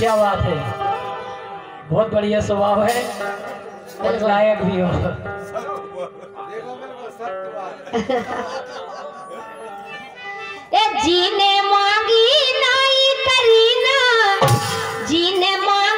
क्या बात है? बहुत बढ़िया स्वभाव है। और लायक भी हो। जीने मांगी, नहीं करीना जीने मांगी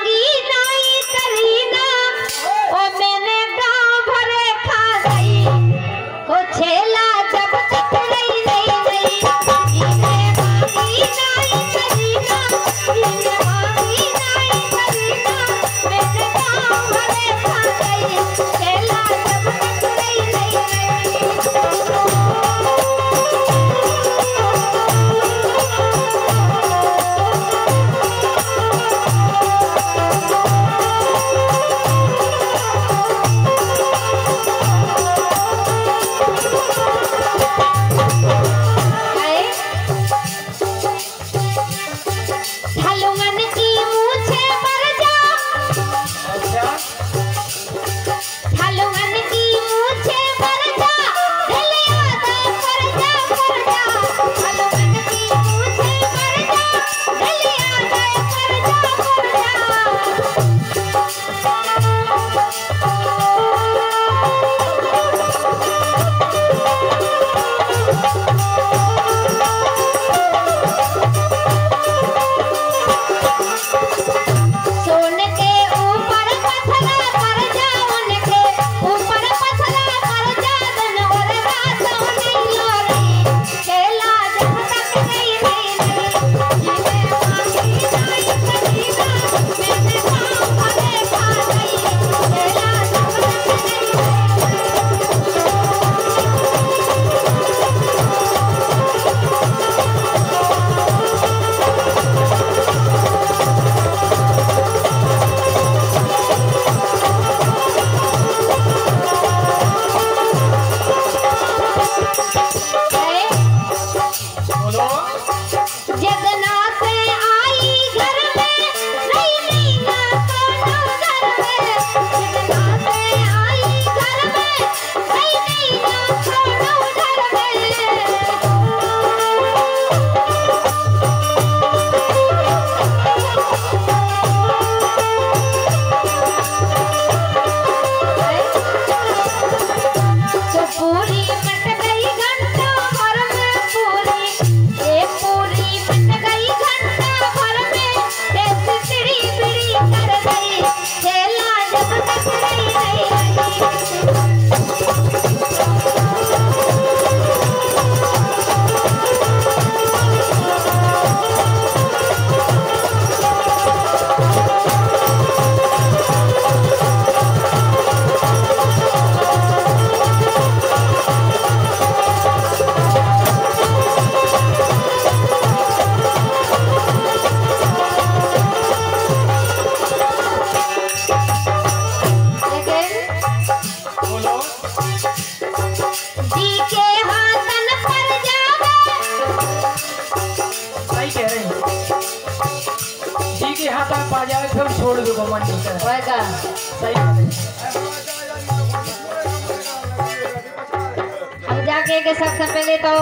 के सबसे पहले तो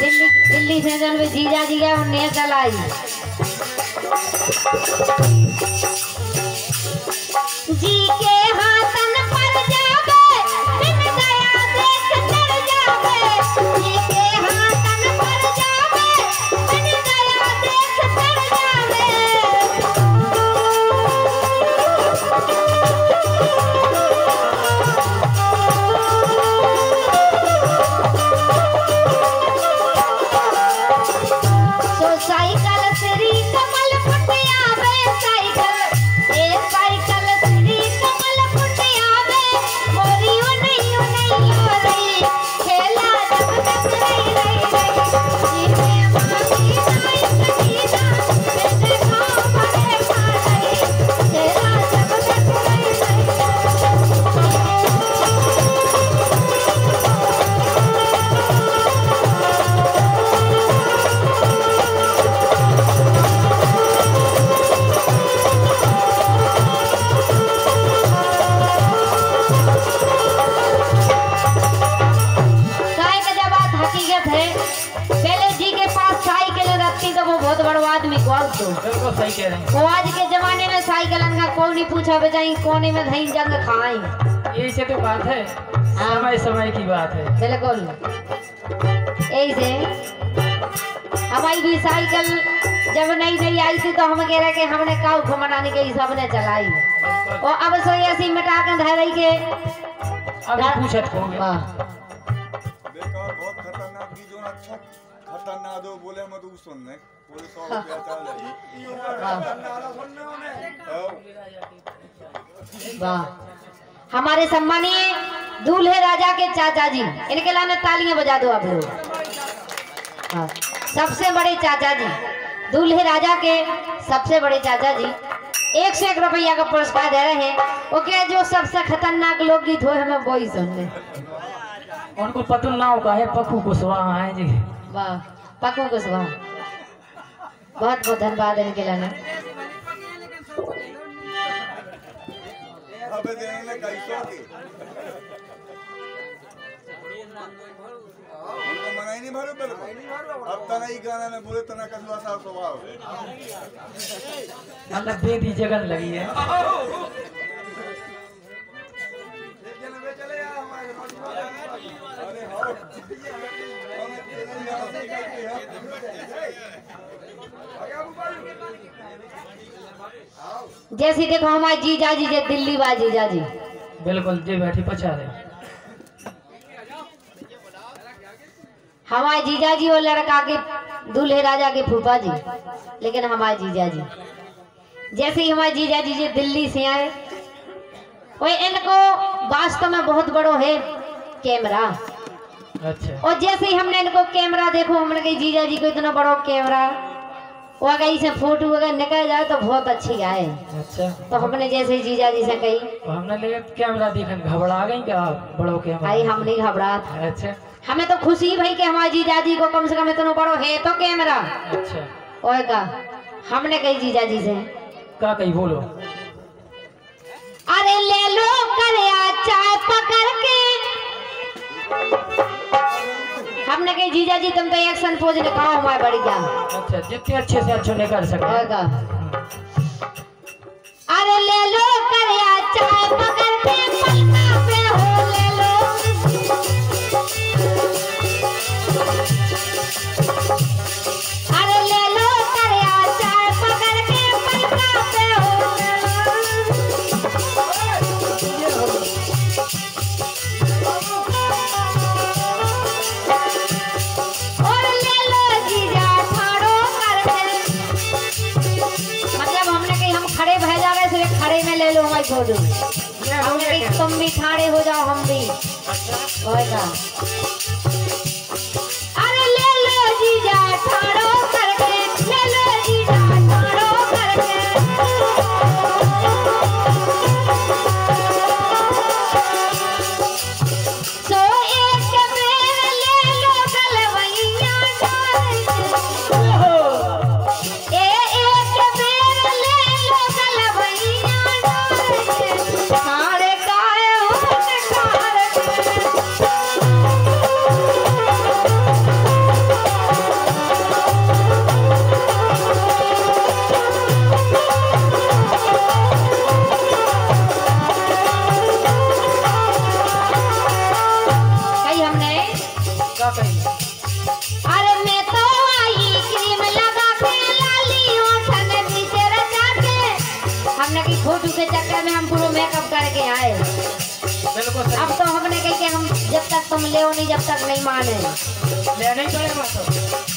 दिल्ली दिल्ली से जल में जीजा जी गए उन्हें चलाई वो आज के जमाने में साइकिलन का कौन नहीं पूछा बजाई कोने में धई जंग खाई हैं यही से तो बात है। समय समय की बात है। बिल्कुल। यही से हमारी भी साइकिल जब नई नई आई थी तो हम कह रहे कि हमने काउ को मनाने के हिसाब ने चलाई। और अब सो ऐसी मिटा के धर रही के अभी पूछत होंगे। वाह बेकार बहुत खतरनाक की जो अच्छा खतरनाक दो बोले मत उस सुनने। पूरे सौ रुपया चल वाह वाह। हमारे सम्मानीय दूल्हे राजा के चाचा जी इनके लाने तालियाँ बजा दो आप लोग। हाँ, सबसे बड़े चाचा जी दूल्हे राजा के सबसे बड़े चाचा जी एक सौ एक रुपया का पुरस्कार दे रहे हैं। वो क्या जो सबसे खतरनाक लोकगीत हो हमें वही सुनने। उनको पतुल नाव का है पखू कुशवाहा है जी। वाह। पक्को कुशवाहा बहुत बहुत धन्यवाद इनके लाने ही नहीं भरो बिल्कुल अब तना ही गाना में बोले तना कसवा सा स्वभाव है। मतलब बेबी जगन लगी है। जैसे देखो हमारे जीजा जी जे दिल्ली बा जीजा जी। बिल्कुल जी बैठी पछा रहे। हमारे जीजा जी और लड़का के दूल्हे राजा के फूफा जी लेकिन हमारे जीजा जी। जैसे ही हमारे जीजा जी जी दिल्ली से आए वो इनको वास्तव में बहुत बड़ो है कैमरा। अच्छा। और जैसे ही हमने इनको कैमरा देखो हमने कही जीजा जी को इतना बड़ो कैमरा। वो अगर इसे फ़ोटो अगर निकल जाए तो बहुत अच्छी आए अच्छा। तो हमने जैसे जीजा जी से कही। तो हमने कैमरा देखन घबरा गई क्या? बड़ो कैमरा भाई हम नहीं घबरा। अच्छा। हमें तो खुशी भाई कि हमारे जीजा जी को कम से कम इतना बड़ो है तो कैमरा। अच्छा। और का? हमने कही जीजा जी से। का कही? बोलो। अरे ले लो करया चाय पकड़ के। हमने कही जीजा जी तुम तो एक्शन पोज कहा हमारे बढ़िया अच्छा जितने अच्छे से अच्छे निकाल सके। ले लो हम भी तुम भी ठाड़े हो जाओ हम भी। होएगा। तक तुम ले नहीं जब तक नहीं माने। ले नहीं तो।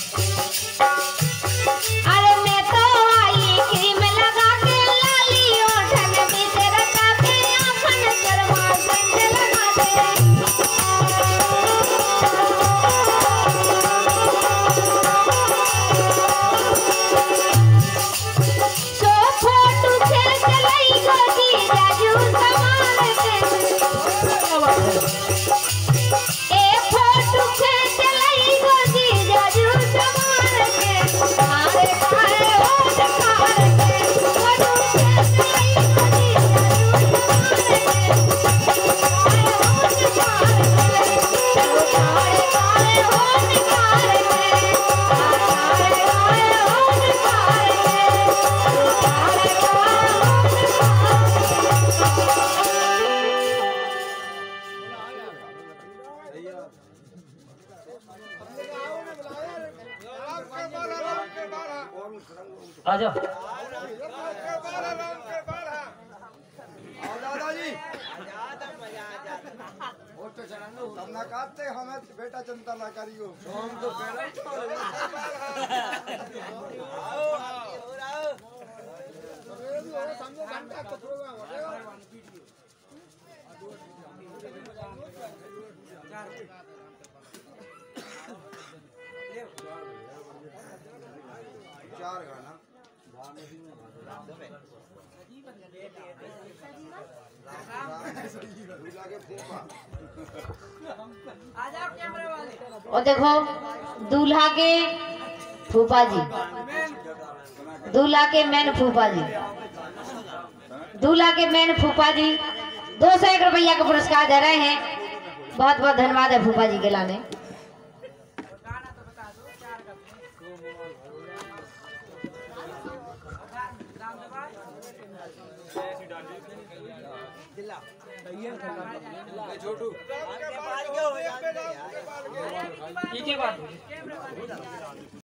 जाओ। काटते हमें बेटा चिंता ना करियो। हम तो चार गाना। और देखो, दूल्हा के फूफा जी दूल्हा के मैन फूफा जी दूल्हा के मैन फूफा जी दो सौ एक रुपया का पुरस्कार दे रहे हैं। बहुत बहुत धन्यवाद है फूफा जी के लाने। ठीक है बात